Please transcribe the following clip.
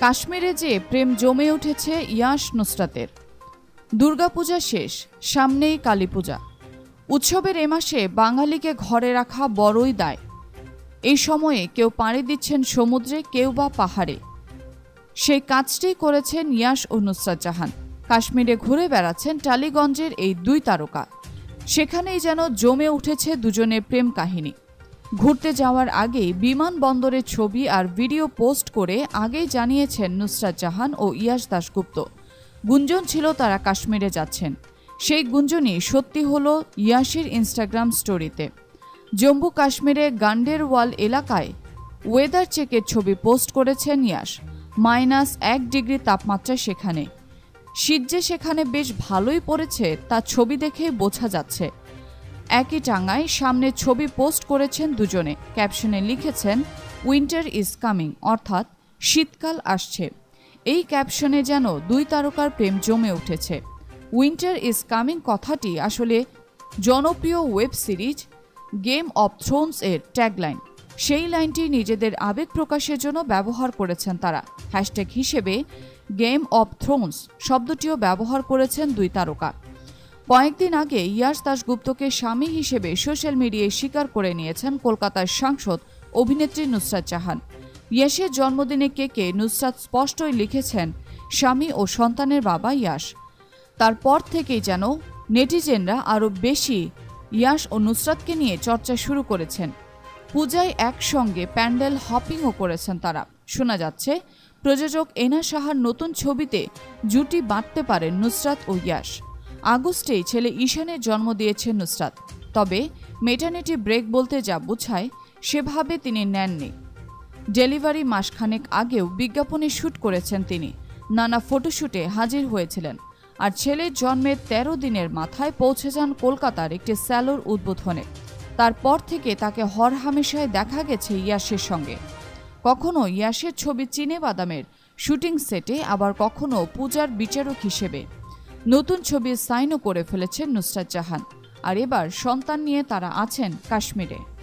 কাশ্মীরে যে প্রেম জমে উঠেছে ইয়াস নুসরাতের। দুর্গাপূজা শেষ, সামনেই কালী পূজা উৎসবের এ মাসে বাঙালিকে ঘরে রাখা বড়ই দায়। এই সময়ে কেউ পাড়ি দিচ্ছেন সমুদ্রে, কেউ বা পাহাড়ে। সেই কাজটি করেছেন ইয়াস ও নুসরাত জাহান। কাশ্মীরে ঘুরে বেড়াচ্ছেন টালিগঞ্জের এই দুই তারকা। সেখানেই যেন জমে উঠেছে দুজনের প্রেম কাহিনী। ঘুরতে যাওয়ার আগেই বিমানবন্দরের ছবি আর ভিডিও পোস্ট করে আগেই জানিয়েছেন নুসরাত জাহান ও ইয়াস দাশগুপ্ত। গুঞ্জন ছিল তারা কাশ্মীরে যাচ্ছেন। সেই গুঞ্জনই সত্যি হল ইয়াসের ইনস্টাগ্রাম স্টোরিতে। জম্মু কাশ্মীরে গান্ডেরওয়াল এলাকায় ওয়েদার চেকের ছবি পোস্ট করেছেন ইয়াস মাইনাস এক ডিগ্রি তাপমাত্রা সেখানে। শীত যে সেখানে বেশ ভালোই পড়েছে, তা ছবি দেখে বোঝা যাচ্ছে। একই টাঙ্গায় সামনে ছবি পোস্ট করেছেন দুজনে। ক্যাপশনে লিখেছেন, উইন্টার ইজ কামিং অর্থাৎ শীতকাল আসছে। এই ক্যাপশনে যেন দুই তারকার প্রেম জমে উঠেছে। উইন্টার ইজ কামিং কথাটি আসলে জনপ্রিয় web series Game of Thrones এর ট্যাগলাইন। সেই লাইনটি নিজেদের আবেগ প্রকাশের জন্য ব্যবহার করেছেন তারা। হ্যাশট্যাগ হিসেবে গেম অব থ্রোনস শব্দটিও ব্যবহার করেছেন দুই তারকা। কয়েকদিন আগে ইয়াস দাশগুপ্তকে স্বামী হিসেবে সোশ্যাল মিডিয়ায় স্বীকার করে নিয়েছেন কলকাতার সাংসদ অভিনেত্রী নুসরাত জাহান। ইয়াসের জন্মদিনে কেকে নুসরাত স্পষ্টই লিখেছেন, স্বামী ও সন্তানের বাবা ইয়াস তারপর থেকেই যেন নেটিজেনরা আরও বেশি ইয়াস ও নুসরাতকে নিয়ে চর্চা শুরু করেছেন। পূজায় একসঙ্গে প্যান্ডেল হপিংও করেছেন তারা। শোনা যাচ্ছে, প্রযোজক এনা সাহার নতুন ছবিতে জুটি বাঁধতে পারেন নুসরাত ও ইয়াস আগস্টেই ছেলে ঈশানের জন্ম দিয়েছেন নুসরাত। তবে মেটার্নিটি ব্রেক বলতে যা বোঝায়, সেভাবে তিনি নেননি। ডেলিভারি মাসখানেক আগেও বিজ্ঞাপনে শ্যুট করেছেন তিনি। নানা ফটোশ্যুটে হাজির হয়েছিলেন। আর ছেলের জন্মের ১৩ দিনের মাথায় পৌঁছে যান কলকাতার একটি স্যালোর উদ্বোধনে। তারপর থেকে তাকে হর হামেশায় দেখা গেছে ইয়াসের সঙ্গে। কখনো ইয়াসের ছবি চিনে বাদামের শুটিং সেটে, আবার কখনো পূজার বিচারক হিসেবে। নতুন ছবির সাইনও করে ফেলেছেন নুসরাত জাহান। আর এবার সন্তান নিয়ে তারা আছেন কাশ্মীরে।